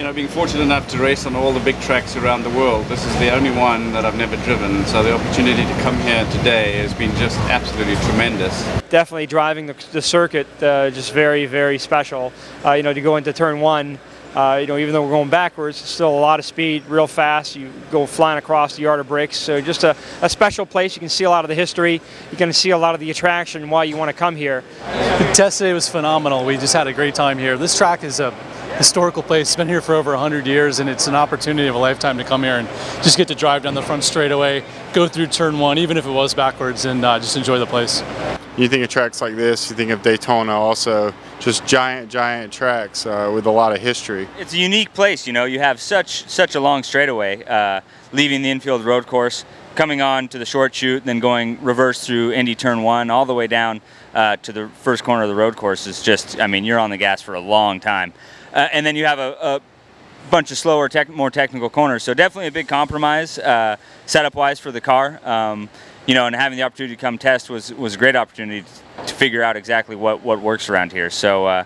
You know, being fortunate enough to race on all the big tracks around the world, this is the only one that I've never driven. So the opportunity to come here today has been just absolutely tremendous. Definitely driving the, the circuit, uh, just very, very special. Uh, you know, to go into turn one, uh, you know, even though we're going backwards, it's still a lot of speed, real fast. You go flying across the yard of bricks. So just a, a special place. You can see a lot of the history. You can see a lot of the attraction why you want to come here. The test today was phenomenal. We just had a great time here. This track is a historical place. It's been here for over 100 years, and it's an opportunity of a lifetime to come here and just get to drive down the front straightaway, go through turn one, even if it was backwards, and uh, just enjoy the place. You think of tracks like this, you think of Daytona also, just giant, giant tracks uh, with a lot of history. It's a unique place, you know. You have such such a long straightaway, uh, leaving the infield road course, coming on to the short chute, then going reverse through Indy Turn One, all the way down uh, to the first corner of the road course. Is just, I mean, you're on the gas for a long time, uh, and then you have a, a bunch of slower, tech, more technical corners. So definitely a big compromise uh, setup-wise for the car. Um, you know, and having the opportunity to come test was was a great opportunity to figure out exactly what what works around here. So. Uh,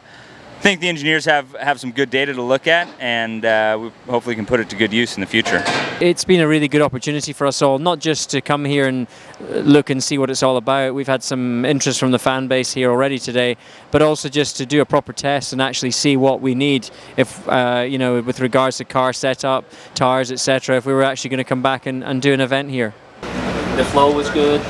think the engineers have, have some good data to look at and uh, we hopefully can put it to good use in the future. It's been a really good opportunity for us all, not just to come here and uh, look and see what it's all about. We've had some interest from the fan base here already today, but also just to do a proper test and actually see what we need if, uh, you know, with regards to car setup, tires, etc., if we were actually going to come back and, and do an event here. The flow was good.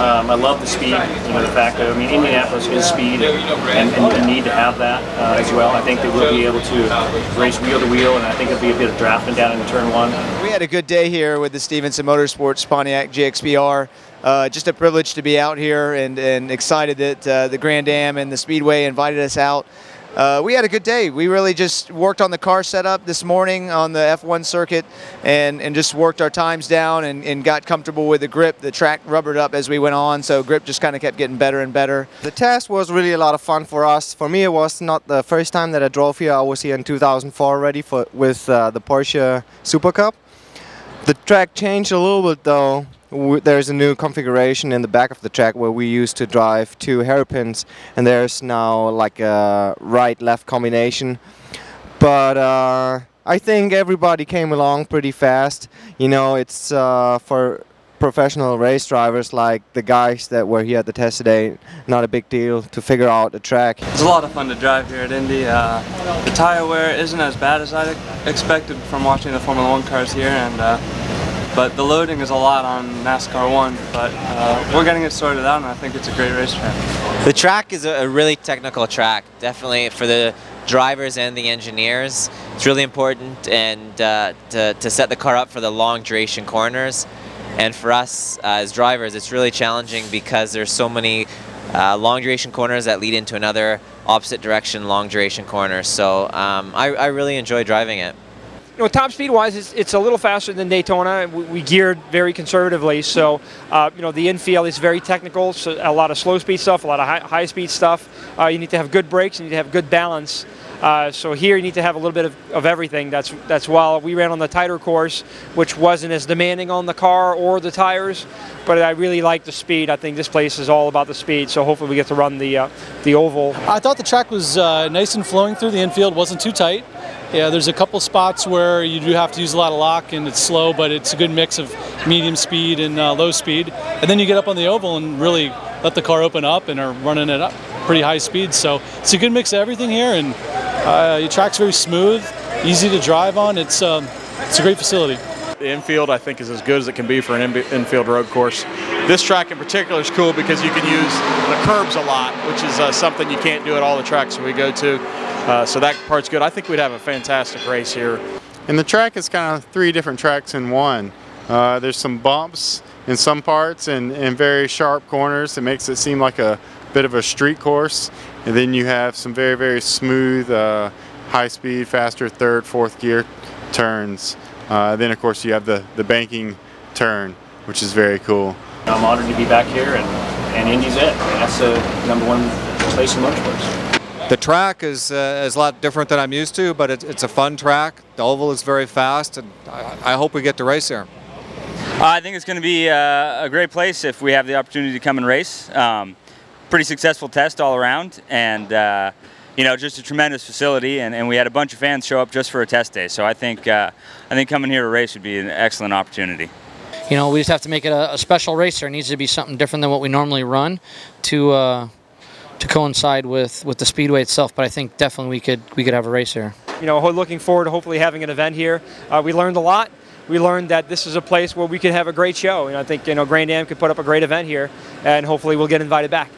Um, I love the speed, you know, the fact that, I mean, Indianapolis is speed, and, and you need to have that uh, as well. I think they will be able to race wheel to wheel, and I think it'll be a bit of drafting down in turn one. We had a good day here with the Stevenson Motorsports Pontiac GXP.R. Uh, just a privilege to be out here and, and excited that uh, the Grand-Am and the Speedway invited us out. Uh, we had a good day. We really just worked on the car setup this morning on the F1 circuit and, and just worked our times down and, and got comfortable with the grip. The track rubbered up as we went on, so grip just kind of kept getting better and better. The test was really a lot of fun for us. For me, it was not the first time that I drove here. I was here in 2004 already for, with uh, the Porsche Super Cup. The track changed a little bit though there's a new configuration in the back of the track where we used to drive two hairpins and there's now like a right-left combination but uh, I think everybody came along pretty fast you know it's uh, for professional race drivers like the guys that were here at the test today not a big deal to figure out the track. It's a lot of fun to drive here at Indy. Uh, the tire wear isn't as bad as I expected from watching the Formula One cars here and uh, but the loading is a lot on NASCAR 1, but uh, we're getting it sorted out and I think it's a great racetrack. The track is a, really technical track, definitely for the drivers and the engineers. It's really important and uh, to, to set the car up for the long duration corners. And for us uh, as drivers, it's really challenging because there's so many uh, long duration corners that lead into another opposite direction long duration corner. So um, I, I really enjoy driving it know, top speed wise, it's, it's, a little faster than Daytona. We, we geared very conservatively, so uh, you know the infield is very technical. So a lot of slow speed stuff, a lot of high, high speed stuff. Uh, you need to have good brakes, you need to have good balance. Uh, so here you need to have a little bit of, of everything. That's that's why we ran on the tighter course, which wasn't as demanding on the car or the tires. But I really like the speed. I think this place is all about the speed. So hopefully we get to run the uh, the oval. I thought the track was uh, nice and flowing through the infield. wasn't too tight. Yeah, there's a couple spots where you do have to use a lot of lock and it's slow, but it's a good mix of medium speed and uh, low speed. And then you get up on the oval and really let the car open up and are running it up pretty high speed. So it's a good mix of everything here, and uh, your track's very smooth, easy to drive on. It's um, it's a great facility. The infield, I think, is as good as it can be for an infield road course. This track in particular is cool because you can use the curbs a lot, which is uh, something you can't do at all the tracks we go to. Uh, so that part's good. I think we'd have a fantastic race here. And the track is kind of three different tracks in one. Uh, there's some bumps in some parts and, and very sharp corners. It makes it seem like a bit of a street course. And then you have some very, very smooth, uh, high speed, faster third, fourth gear turns. Uh, then of course you have the, the banking turn, which is very cool. I'm honored to be back here and, and Indy's it. That's the number one place in motorsports. The track is, uh, is a lot different than I'm used to, but it, it's a fun track. The oval is very fast, and I, I hope we get to race here. Uh, I think it's going to be uh, a great place if we have the opportunity to come and race. Um, pretty successful test all around, and uh, you know, just a tremendous facility, and, and we had a bunch of fans show up just for a test day. So I think uh, I think coming here to race would be an excellent opportunity. You know, we just have to make it a, a special race. There needs to be something different than what we normally run to uh, to coincide with, with the speedway itself. But I think definitely we could we could have a race here. You know, looking forward to hopefully having an event here. Uh, we learned a lot. We learned that this is a place where we could have a great show, and I think you know Grand-Am could put up a great event here, and hopefully we'll get invited back.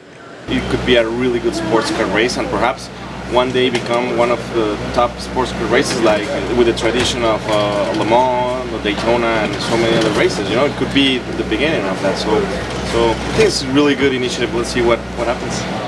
It could be a really good sports car race, and perhaps one day become one of the top sports car races, like with the tradition of uh, Le Mans, Daytona, and so many other races. You know, it could be the beginning of that. So, so I think it's a really good initiative. Let's see what what happens.